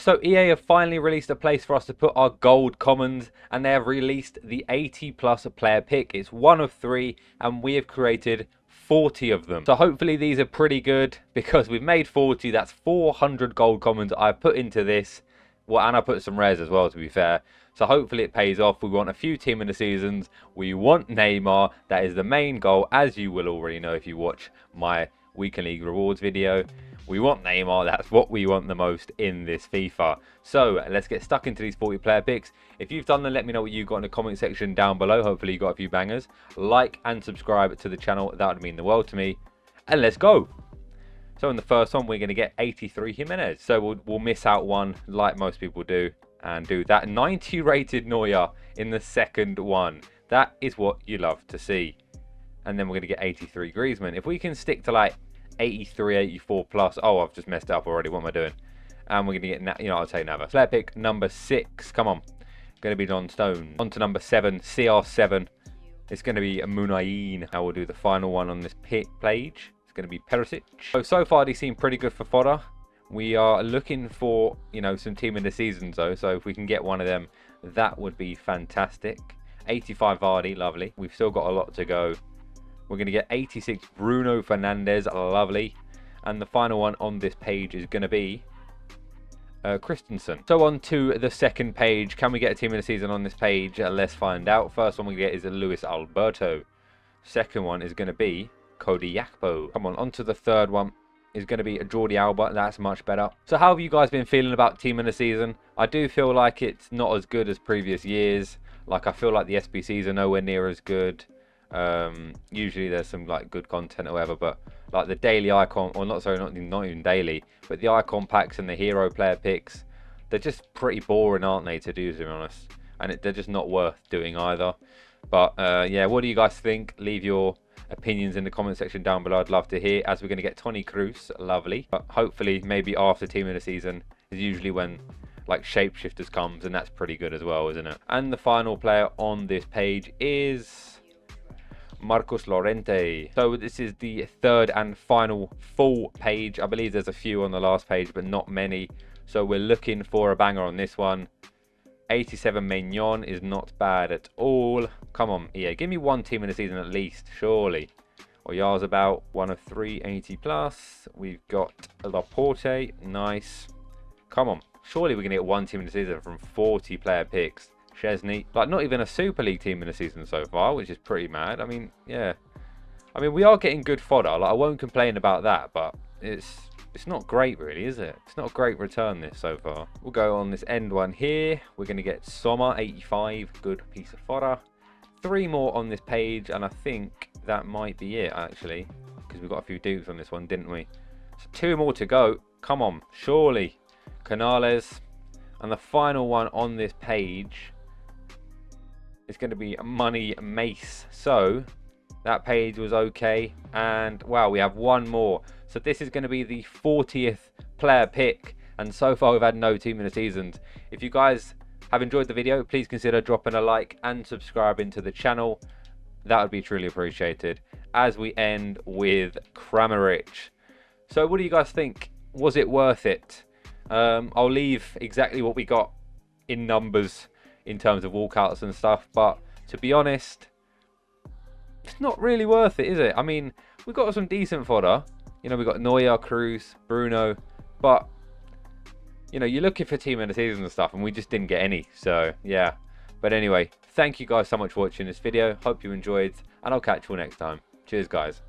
So EA have finally released a place for us to put our gold commons and they have released the 80 plus player pick. It's one of three and we have created 40 of them. So hopefully these are pretty good because we've made 40. That's 400 gold commons I've put into this. Well, and I put some rares as well to be fair. So hopefully it pays off. We want a few team in the seasons. We want Neymar. That is the main goal as you will already know if you watch my Weekend League rewards video. We want Neymar, that's what we want the most in this FIFA. So let's get stuck into these 40 player picks. If you've done them, let me know what you got in the comment section down below. Hopefully you got a few bangers. Like and subscribe to the channel, that would mean the world to me. And let's go. So in the first one, we're going to get 83 Jimenez. So we'll, we'll miss out one like most people do and do that 90 rated Neuer in the second one. That is what you love to see. And then we're going to get 83 Griezmann. If we can stick to like 83, 84 plus. Oh, I've just messed up already. What am I doing? And we're going to get, you know, I'll take Navas. Player pick number six. Come on. Going to be Don Stone. On to number seven, CR7. It's going to be Muniain. I will do the final one on this pick page. It's going to be Perisic. So, so far, they seem pretty good for fodder. We are looking for, you know, some team in the season, though. So if we can get one of them, that would be fantastic. 85 Vardy, lovely. We've still got a lot to go. We're going to get 86 Bruno Fernandes, lovely. And the final one on this page is going to be uh, Christensen. So on to the second page. Can we get a team of the season on this page? Uh, let's find out. First one we get is Luis Alberto. Second one is going to be Cody Gakpo. Come on, on to the third one is going to be Jordi Alba. That's much better. So how have you guys been feeling about team of the season? I do feel like it's not as good as previous years. Like I feel like the SBCs are nowhere near as good. Um, usually there's some like good content or whatever, but like the daily icon, or not sorry, not not even daily, but the icon packs and the hero player picks, they're just pretty boring, aren't they? To do, to be honest, and it, they're just not worth doing either. But uh, yeah, what do you guys think? Leave your opinions in the comment section down below. I'd love to hear. As we're going to get Toni Kroos, lovely. But hopefully, maybe after team of the season is usually when like shapeshifters comes, and that's pretty good as well, isn't it? And the final player on this page is Marcos Llorente. So this is the third and final full page. I believe there's a few on the last page, but not many. So we're looking for a banger on this one. 87 Maignan is not bad at all. Come on, EA, give me one team in the season at least, surely. Oyarzabal one of 380 plus. We've got Laporte, nice. Come on, surely we're going to get one team in the season from 40 player picks. Szczesny. Like, not even a Super League team in the season so far, which is pretty mad. I mean, yeah. I mean, we are getting good fodder. Like, I won't complain about that, but it's it's not great, really, is it? It's not a great return, this, so far. We'll go on this end one here. We're going to get Sommer, 85. Good piece of fodder. Three more on this page, and I think that might be it, actually. Because we got a few dupes on this one, didn't we? So two more to go. Come on, surely. Canales. And the final one on this page it's going to be money mace. So that page was okay. And wow, we have one more. So this is going to be the 40th player pick. And so far we've had no team in the seasons. If you guys have enjoyed the video, please consider dropping a like and subscribing to the channel. That would be truly appreciated. As we end with Kramaric. So what do you guys think? Was it worth it? Um, I'll leave exactly what we got in numbers in terms of walkouts and stuff. But to be honest, it's not really worth it, is it? I mean, we've got some decent fodder. You know, we've got Neuer, Kroos, Bruno, but you know, you're looking for team in the season and stuff, and we just didn't get any. So yeah. But anyway, thank you guys so much for watching this video. Hope you enjoyed, and I'll catch you all next time. Cheers, guys.